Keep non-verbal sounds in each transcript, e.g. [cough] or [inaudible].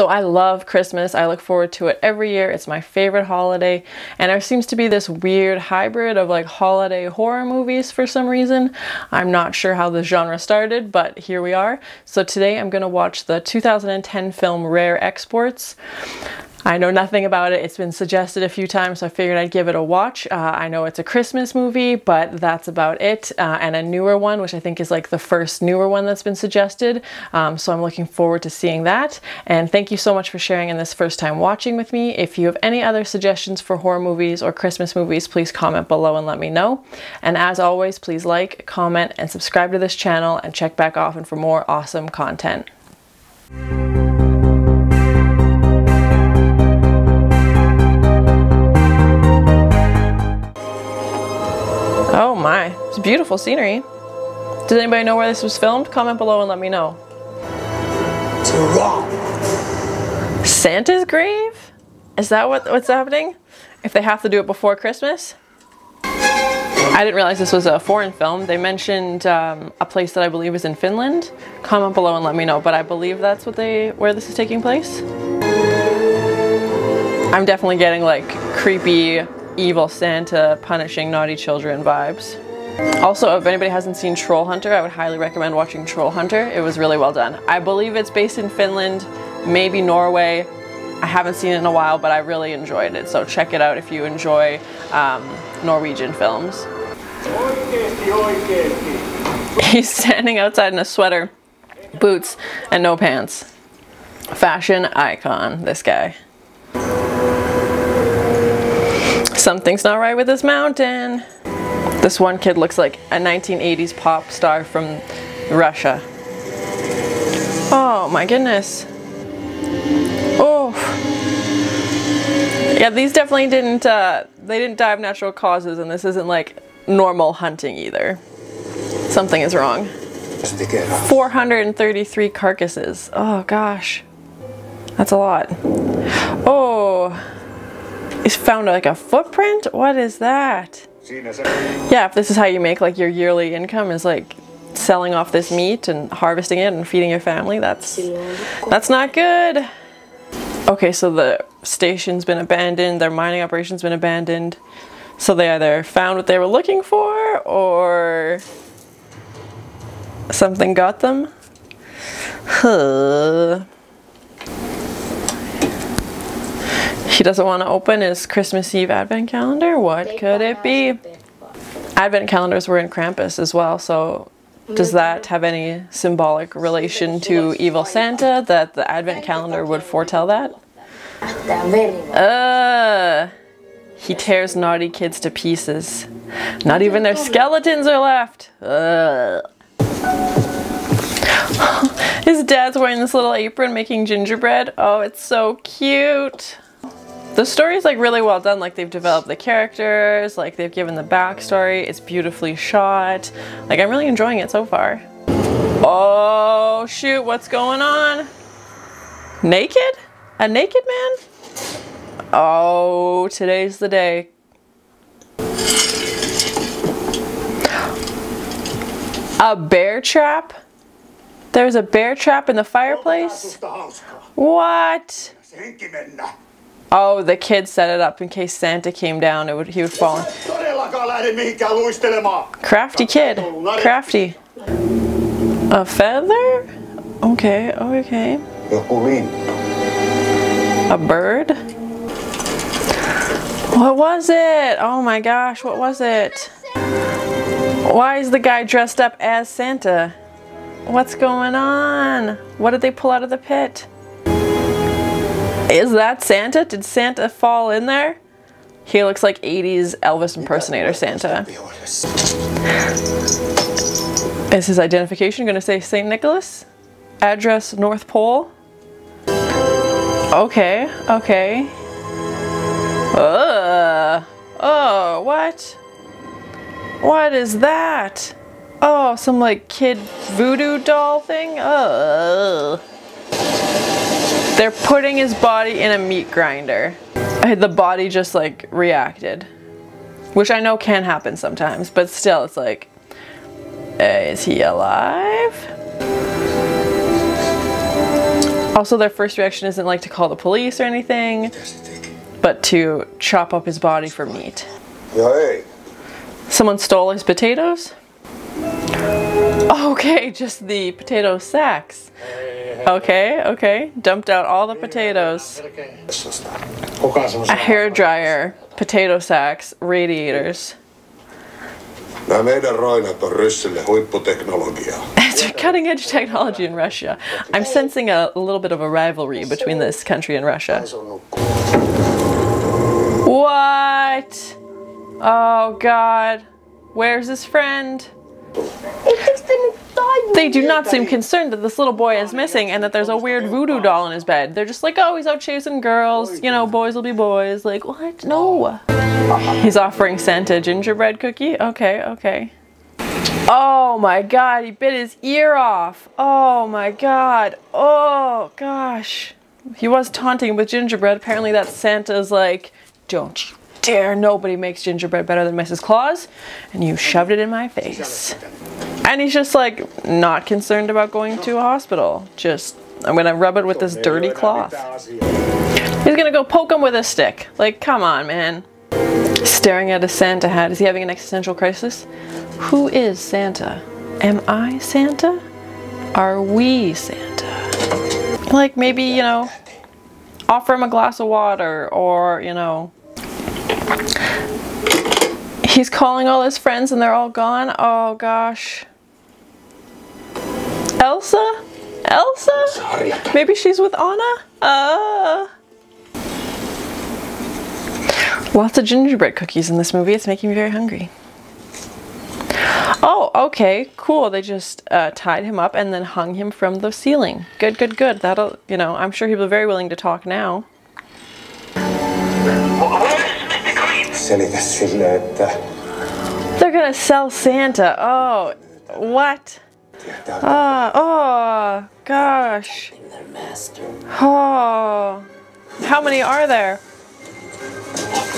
So I love Christmas. I look forward to it every year. It's my favorite holiday. And there seems to be this weird hybrid of like holiday horror movies for some reason. I'm not sure how the genre started, but here we are. So today I'm going to watch the 2010 film Rare Exports. I know nothing about it. It's been suggested a few times, so I figured I'd give it a watch. Uh, I know it's a Christmas movie, but that's about it. Uh, and a newer one, which I think is like the first newer one that's been suggested. Um, so I'm looking forward to seeing that. And thank you so much for sharing in this first time watching with me. If you have any other suggestions for horror movies or Christmas movies, please comment below and let me know. And as always, please like, comment, and subscribe to this channel and check back often for more awesome content. My, it's beautiful scenery. Does anybody know where this was filmed? Comment below and let me know. Wrong. Santa's grave? Is that what, what's happening? If they have to do it before Christmas? I didn't realize this was a foreign film. They mentioned um, a place that I believe is in Finland. Comment below and let me know, but I believe that's what they where this is taking place. I'm definitely getting like creepy evil Santa punishing naughty children vibes. Also, if anybody hasn't seen Troll Hunter, I would highly recommend watching Troll Hunter. It was really well done. I believe it's based in Finland, maybe Norway. I haven't seen it in a while, but I really enjoyed it. So check it out if you enjoy um, Norwegian films. [laughs] He's standing outside in a sweater, boots, and no pants. Fashion icon, this guy. Something's not right with this mountain. This one kid looks like a 1980s pop star from Russia. Oh my goodness. Oh. Yeah, these definitely didn't, uh, they didn't die of natural causes and this isn't like normal hunting either. Something is wrong. 433 carcasses. Oh gosh. That's a lot. Oh found like a footprint? What is that? Yeah, if this is how you make like your yearly income is like selling off this meat and harvesting it and feeding your family, that's that's not good. Okay, so the station's been abandoned, their mining operation's been abandoned. So they either found what they were looking for or something got them. Huh. He doesn't want to open his Christmas Eve advent calendar? What could it be? Advent calendars were in Krampus as well, so does that have any symbolic relation to evil Santa that the advent calendar would foretell that? Uh, he tears naughty kids to pieces. Not even their skeletons are left. Uh. [laughs] His dad's wearing this little apron making gingerbread. Oh, it's so cute. The story is like really well done, like they've developed the characters, like they've given the backstory, it's beautifully shot. Like I'm really enjoying it so far. Oh shoot, what's going on? Naked? A naked man? Oh, today's the day. A bear trap? There's a bear trap in the fireplace? What? Oh, the kid set it up in case Santa came down, it would he would fall. Crafty kid. Crafty. A feather? Okay, okay. A bird? What was it? Oh my gosh, what was it? Why is the guy dressed up as Santa? What's going on? What did they pull out of the pit? Is that Santa? Did Santa fall in there? He looks like 80s Elvis impersonator Santa. Is his identification going to say St. Nicholas? Address North Pole? Okay, okay. Uh, oh, what? What is that? Oh, some like kid voodoo doll thing? Uh. They're putting his body in a meat grinder. The body just like reacted. Which I know can happen sometimes, but still it's like, eh, is he alive? Also, their first reaction isn't like to call the police or anything, but to chop up his body for meat. Ei. Someone stole his potatoes? Okay, just the potato sacks. [laughs] Okay, okay. Dumped out all the potatoes. A semmoisen hair dryer, potato sacks, radiators. Nämä meidän roinat on ryssille huipputeknologiaa. [laughs] It's cutting edge technology in Russia. I'm sensing a, a little bit of a rivalry between this country and Russia. se on nukkunut. What? Oh god. Where's his friend? They do not seem concerned that this little boy is missing and that there's a weird voodoo doll in his bed. They're just like, oh, he's out chasing girls. You know, boys will be boys. Like, what? No. He's offering Santa gingerbread cookie? Okay, okay. Oh my god, he bit his ear off. Oh my god. Oh gosh. He was taunting with gingerbread. Apparently, that Santa's like, don't you dare. Nobody makes gingerbread better than Mrs. Claus. And you shoved it in my face. And he's just like, not concerned about going to a hospital. Just, I'm gonna rub it with this dirty cloth. He's gonna go poke him with a stick. Like, come on, man. Staring at a Santa hat. Is he having an existential crisis? Who is Santa? Am I Santa? Are we Santa? Like, maybe, you know, offer him a glass of water or, you know. He's calling all his friends and they're all gone. Oh gosh. Elsa? Elsa? Maybe she's with Anna? Uh. Lots of gingerbread cookies in this movie. It's making me very hungry. Oh, okay, cool. They just uh, tied him up and then hung him from the ceiling. Good, good, good. That'll, you know, I'm sure he'll be very willing to talk now. They're gonna sell Santa. Oh, what? Ah, oh, gosh. Oh, how many are there?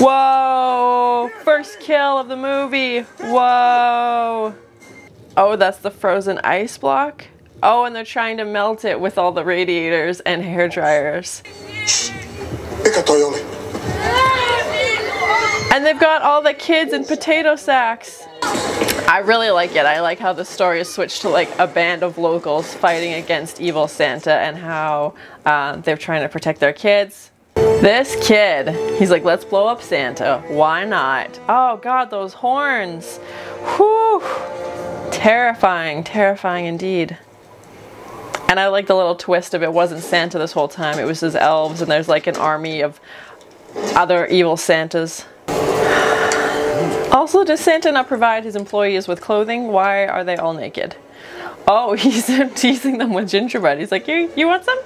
Whoa! First kill of the movie. Whoa! Oh, that's the frozen ice block. Oh, and they're trying to melt it with all the radiators and hair dryers. And they've got all the kids in potato sacks. I really like it. I like how the story is switched to like a band of locals fighting against evil Santa and how uh, they're trying to protect their kids. This kid, he's like, let's blow up Santa. Why not? Oh God, those horns. Whew. Terrifying, terrifying indeed. And I like the little twist of it wasn't Santa this whole time. It was his elves, and there's like an army of other evil Santas. Also, does Santa not provide his employees with clothing? Why are they all naked? Oh, [laughs] he's teasing them with gingerbread. He's like, here, you want some?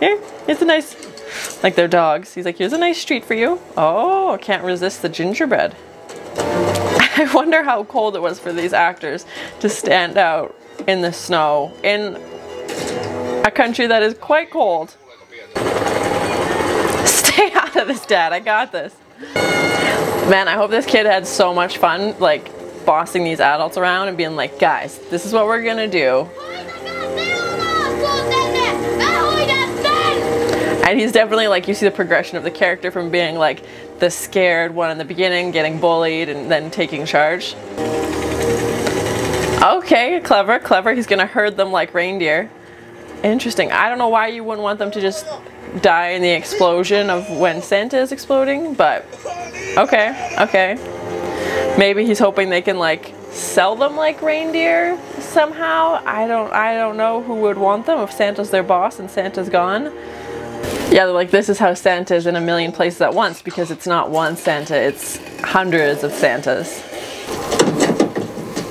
Here, it's a nice, like they're dogs. He's like, here's a nice treat for you. Oh, can't resist the gingerbread. [laughs] I wonder how cold it was for these actors to stand out in the snow in a country that is quite cold. [laughs] Stay out of this, Dad. I got this. Man, I hope this kid had so much fun, like, bossing these adults around and being like, guys, this is what we're gonna do. And he's definitely like, you see the progression of the character from being like the scared one in the beginning, getting bullied, and then taking charge. Okay, clever, clever. He's gonna herd them like reindeer. Interesting. I don't know why you wouldn't want them to just die in the explosion of when Santa is exploding, but okay, okay. Maybe he's hoping they can like sell them like reindeer somehow. I don't I don't know who would want them if Santa's their boss and Santa's gone. Yeah, like this is how Santa is in a million places at once because it's not one Santa, it's hundreds of Santas.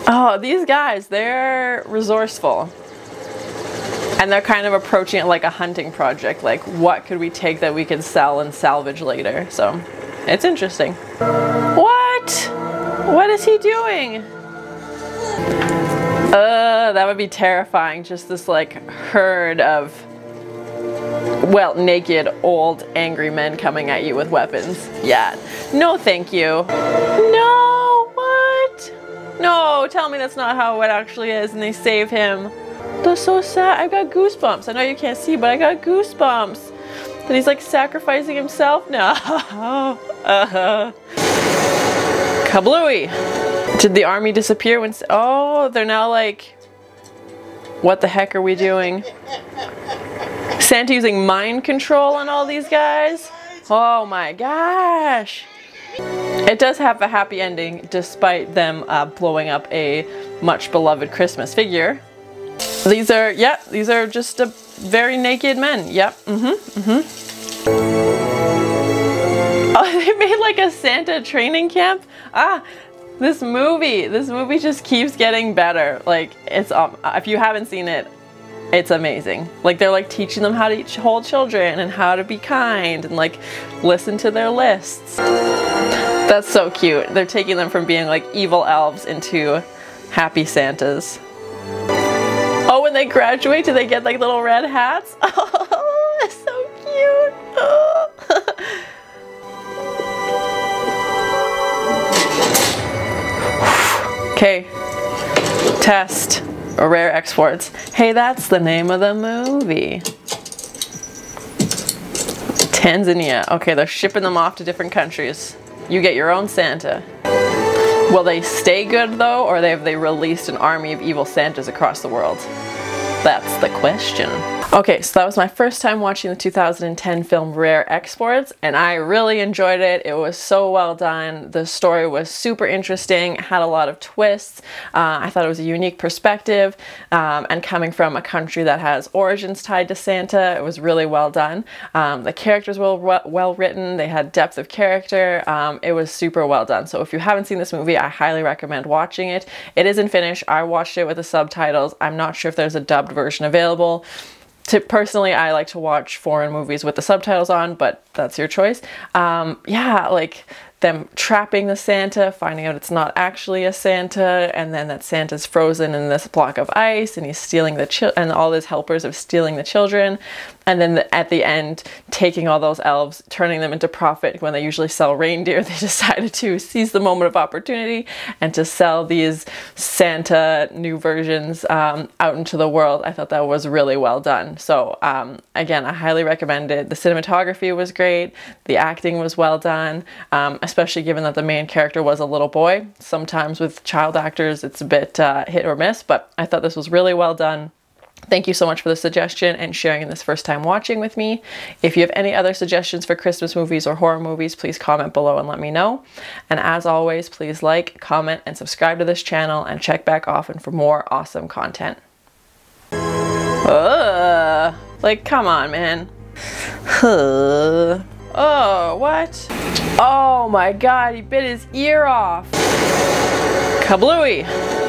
Oh, these guys, they're resourceful. And they're kind of approaching it like a hunting project. Like, what could we take that we could sell and salvage later? So, it's interesting. What? What is he doing? Uh, that would be terrifying. Just this like herd of, well, naked, old, angry men coming at you with weapons. Yeah. No, thank you. No, what? No, tell me that's not how it actually is and they save him. That's so sad. I've got goosebumps. I know you can't see, but I got goosebumps. That he's like sacrificing himself now. [laughs] uh-huh. Kablooey. Did the army disappear when... Oh, they're now like... What the heck are we doing? Santa using mind control on all these guys? Oh my gosh. It does have a happy ending despite them uh, blowing up a much beloved Christmas figure. These are, yeah, these are just a very naked men. Yep, mm-hmm, mm-hmm. [laughs] Oh, they made like a Santa training camp? Ah, this movie, this movie just keeps getting better. Like, it's, um, if you haven't seen it, it's amazing. Like they're like teaching them how to hold children and how to be kind and like listen to their lists. That's so cute. They're taking them from being like evil elves into happy Santas. When they graduate, do they get like little red hats? [laughs] Oh, that's so cute. Oh. [laughs] okay, test or rare exports. Hey, that's the name of the movie. Tanzania. Okay, they're shipping them off to different countries. You get your own Santa. Will they stay good though, or have they released an army of evil Santas across the world? That's the question. Okay, so that was my first time watching the 2010 film Rare Exports, and I really enjoyed it. It was so well done. The story was super interesting, had a lot of twists. Uh, I thought it was a unique perspective, um, and coming from a country that has origins tied to Santa, it was really well done. Um, the characters were well written, they had depth of character. Um, it was super well done. So if you haven't seen this movie, I highly recommend watching it. It is in Finnish. I watched it with the subtitles. I'm not sure if there's a dubbed version available to personally I like to watch foreign movies with the subtitles on, but that's your choice. Um, yeah, like them trapping the Santa, finding out it's not actually a Santa, and then that Santa's frozen in this block of ice, and he's stealing the and all his helpers are stealing the children, and then the, at the end, taking all those elves, turning them into profit when they usually sell reindeer. [laughs] They decided to seize the moment of opportunity and to sell these Santa new versions um, out into the world. I thought that was really well done. So um, again, I highly recommend it. The cinematography was great. The acting was well done. Um, especially given that the main character was a little boy. Sometimes with child actors, it's a bit uh, hit or miss, but I thought this was really well done. Thank you so much for the suggestion and sharing this first time watching with me. If you have any other suggestions for Christmas movies or horror movies, please comment below and let me know. And as always, please like, comment, and subscribe to this channel and check back often for more awesome content. Ugh. Like, come on, man. Oh, what? Oh my god, he bit his ear off. Kablooey!